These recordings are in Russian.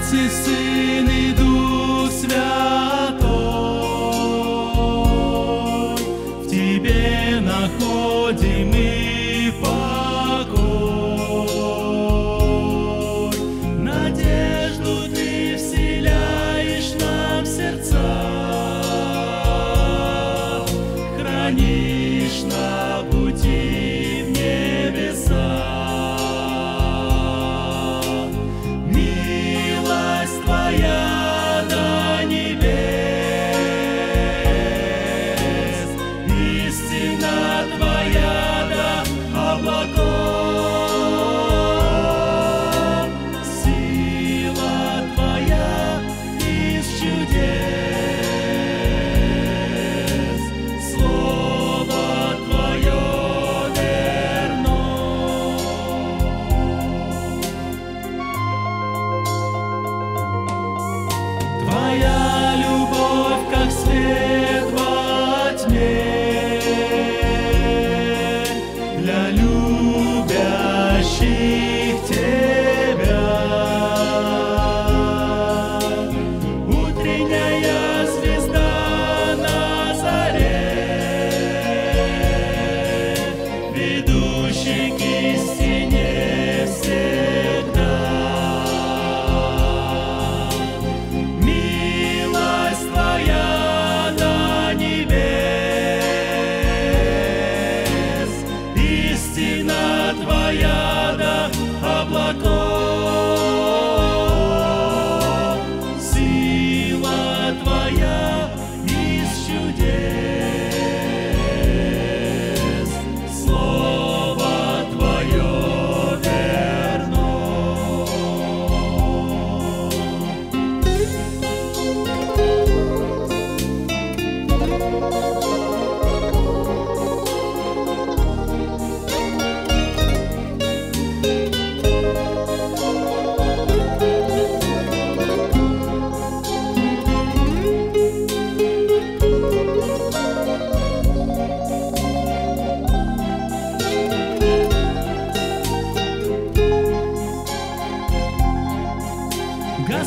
Отець і Дух Святой, в Тебе находим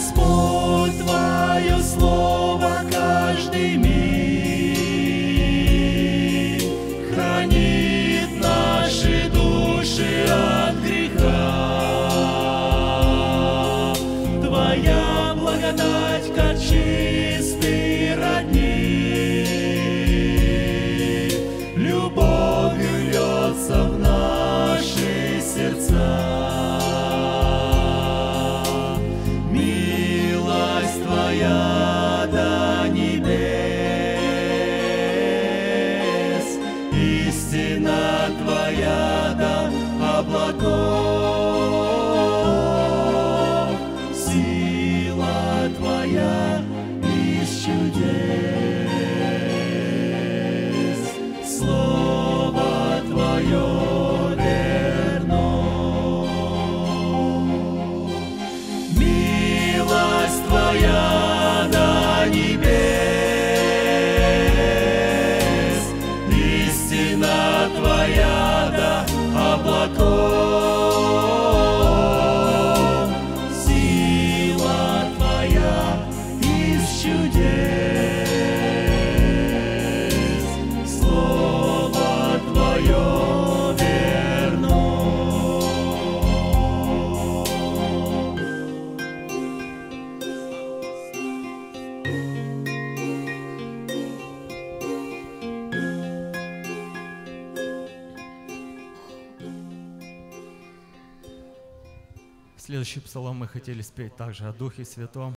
Господь. Следующий псалом мы хотели спеть также о Духе Святом.